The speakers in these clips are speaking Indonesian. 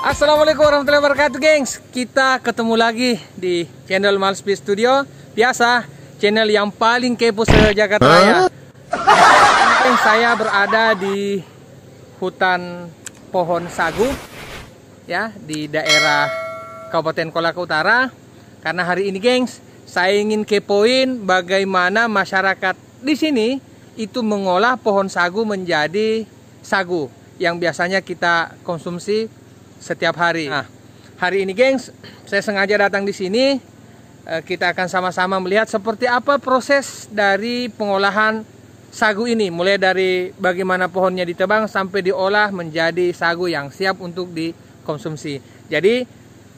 Assalamualaikum warahmatullahi wabarakatuh gengs. Kita ketemu lagi di channel Malspeed Studio. Biasa channel yang paling kepo se-Jakarta Raya. Mungkin saya berada di hutan pohon sagu ya Di daerah Kabupaten Kolaka Utara. Karena hari ini gengs Saya ingin kepoin bagaimana masyarakat di sini Itu mengolah pohon sagu menjadi sagu Yang biasanya kita konsumsi setiap hari. Nah, hari ini gengs, saya sengaja datang di sini. Eh, kita akan sama-sama melihat seperti apa proses dari pengolahan sagu ini. Mulai dari bagaimana pohonnya ditebang sampai diolah menjadi sagu yang siap untuk dikonsumsi. Jadi,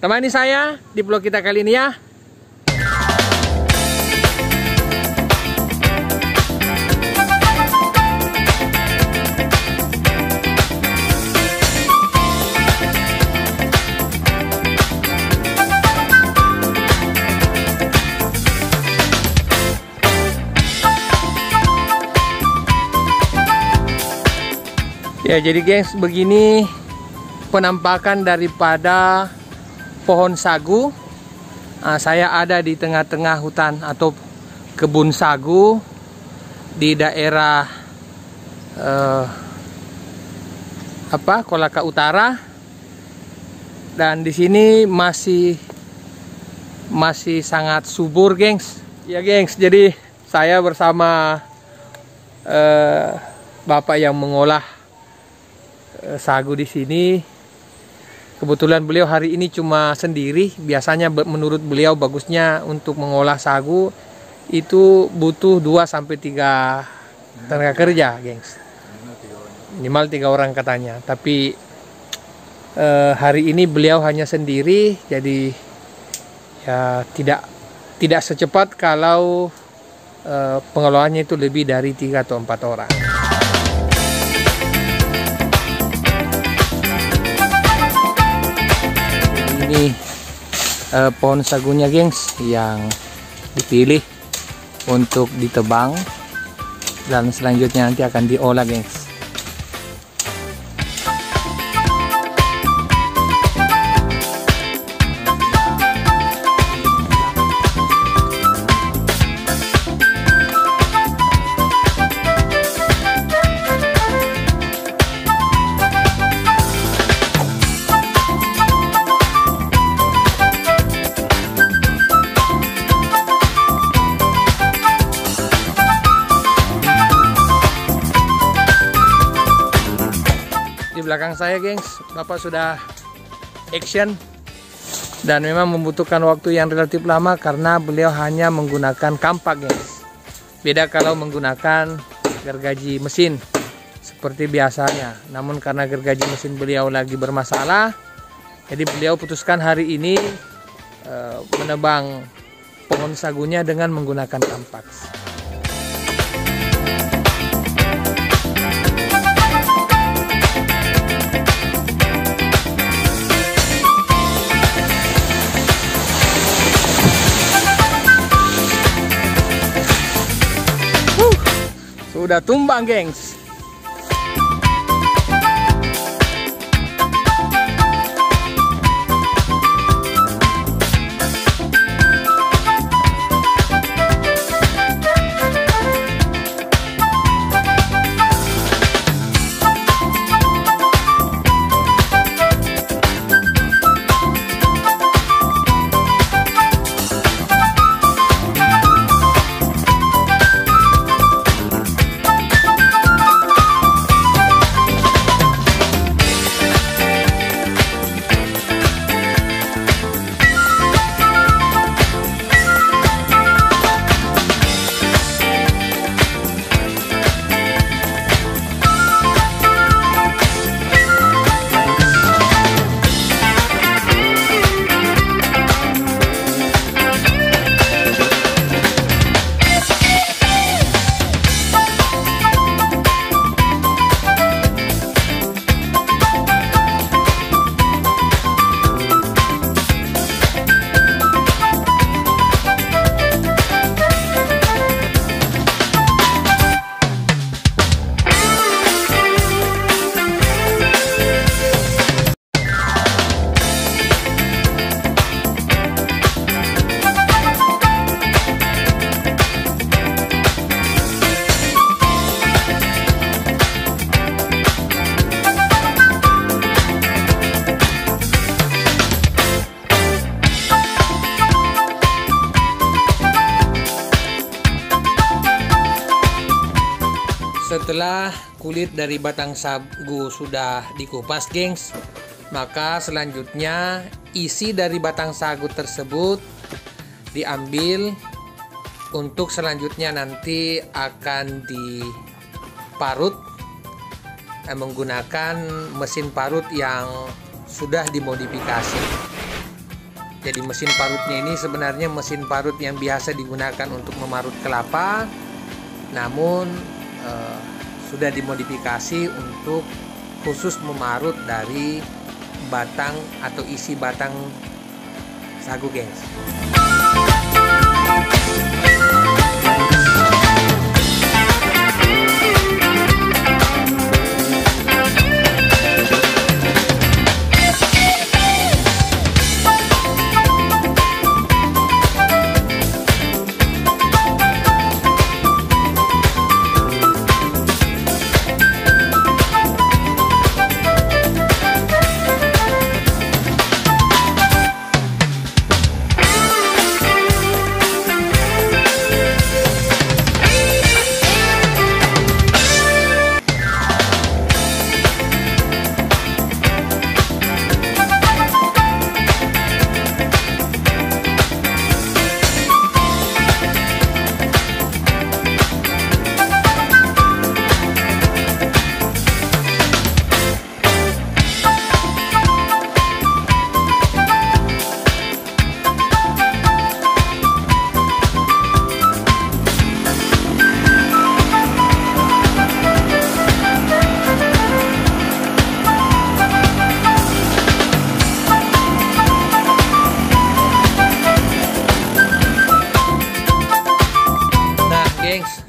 temani saya di vlog kita kali ini ya. Ya jadi gengs begini penampakan daripada pohon sagu. Nah, Saya ada di tengah-tengah hutan atau kebun sagu Di daerah eh, apa Kolaka Utara. Dan di sini masih masih sangat subur gengs. Ya gengs jadi saya bersama eh, Bapak yang mengolah sagu di sini. Kebetulan beliau hari ini cuma sendiri. Biasanya menurut beliau bagusnya untuk mengolah sagu itu butuh 2 sampai 3 tenaga kerja, gengs. Minimal tiga orang katanya. Tapi eh, hari ini beliau hanya sendiri, jadi ya tidak tidak secepat kalau eh, pengelolaannya itu lebih dari tiga atau empat orang. Eh, pohon sagunya gengs yang dipilih untuk ditebang. Dan selanjutnya nanti akan diolah gengs di belakang saya gengs. Bapak sudah action. Dan memang membutuhkan waktu yang relatif lama karena beliau hanya menggunakan kampak gengs. Beda kalau menggunakan gergaji mesin seperti biasanya. Namun karena gergaji mesin beliau lagi bermasalah jadi beliau putuskan hari ini uh, menebang pohon sagunya dengan menggunakan kampak Sudah tumbang, gengs. Setelah kulit dari batang sagu sudah dikupas gengs maka selanjutnya isi dari batang sagu tersebut diambil. Untuk selanjutnya nanti akan diparut eh, menggunakan mesin parut yang sudah dimodifikasi. Jadi mesin parutnya ini sebenarnya mesin parut yang biasa digunakan untuk memarut kelapa. Namun eh, sudah dimodifikasi untuk khusus memarut dari batang atau isi batang sagu gengs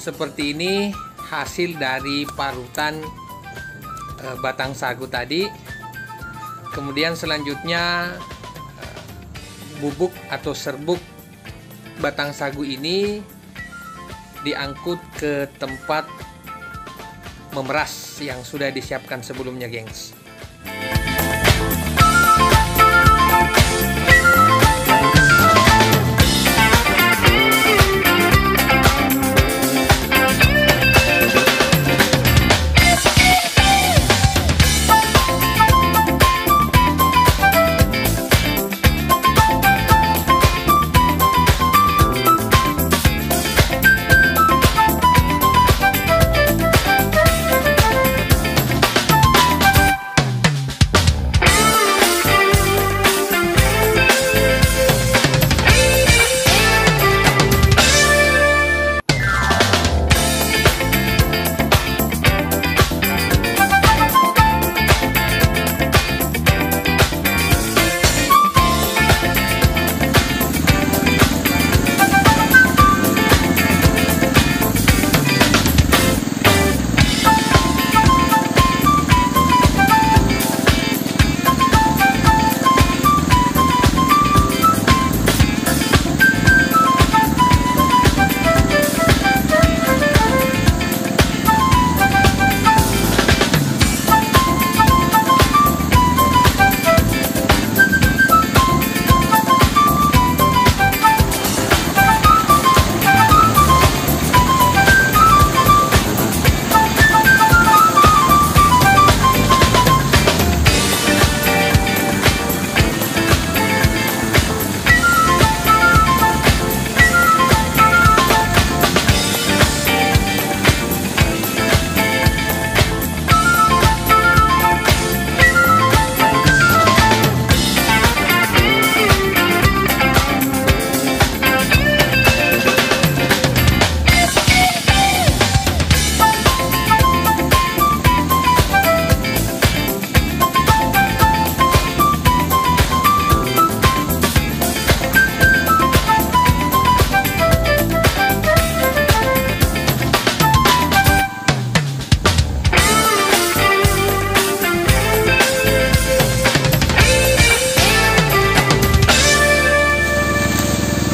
seperti ini hasil dari parutan e, batang sagu tadi. Kemudian selanjutnya e, bubuk atau serbuk batang sagu ini diangkut ke tempat memeras yang sudah disiapkan sebelumnya gengs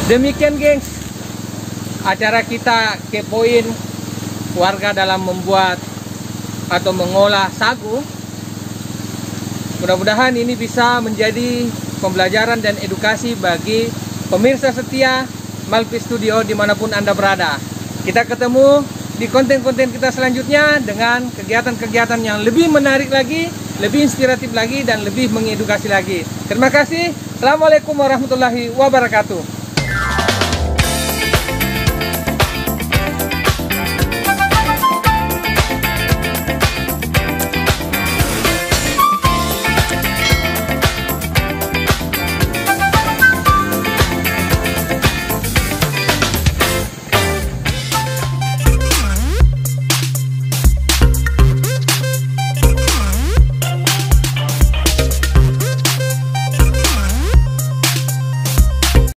Demikian gengs Acara kita kepoin Warga dalam membuat Atau mengolah sagu Mudah-mudahan ini bisa menjadi Pembelajaran dan edukasi bagi Pemirsa setia Malpi Studio di mana pun anda berada Kita ketemu di konten-konten kita selanjutnya dengan kegiatan-kegiatan yang lebih menarik lagi, lebih inspiratif lagi, dan lebih mengedukasi lagi. Terima kasih. Assalamualaikum warahmatullahi wabarakatuh.